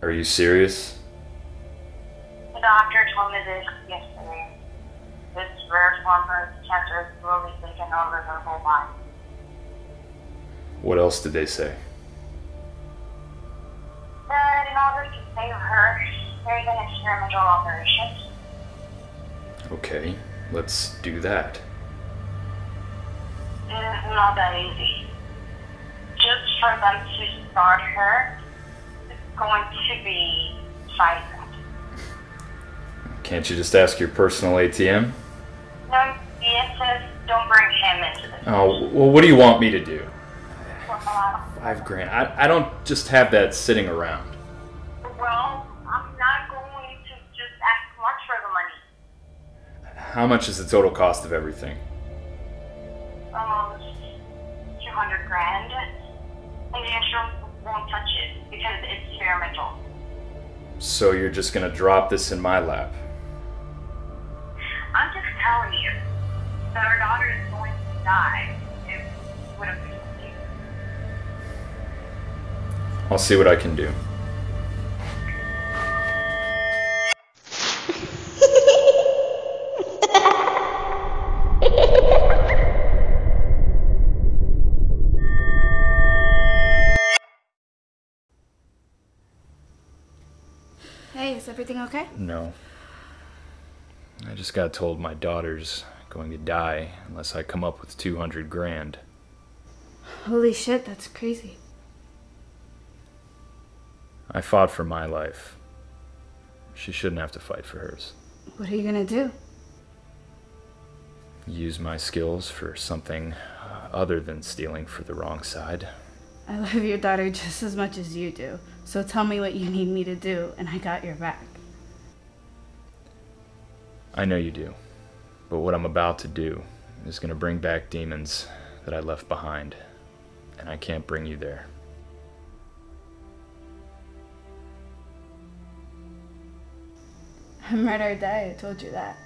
Are you serious? The doctor told me this yesterday. This rare form of cancer is slowly taking over her whole body. What else did they say? That in order to save her, there's an experimental operation. Okay, let's do that. It's not that easy. Just for them to start her, going to be five. Can't you just ask your personal ATM? No, the says don't bring him into this. Oh, well, what do you want me to do? Well, Five grand. I, I don't just have that sitting around. well, I'm not going to just ask much for the money. How much is the total cost of everything? Um, Almost 200 grand. And the insurance won't touch it because it's. So you're just gonna drop this in my lap? I'm just telling you that our daughter is going to die if we would have. I'll see what I can do. Is everything okay? No. I just got told my daughter's going to die unless I come up with 200 grand. Holy shit, that's crazy. I fought for my life. She shouldn't have to fight for hers. What are you gonna do? Use my skills for something uh, other than stealing for the wrong side. I love your daughter just as much as you do. So tell me what you need me to do, and I got your back. I know you do. But what I'm about to do is going to bring back demons that I left behind. And I can't bring you there. I'm ride or die, I told you that.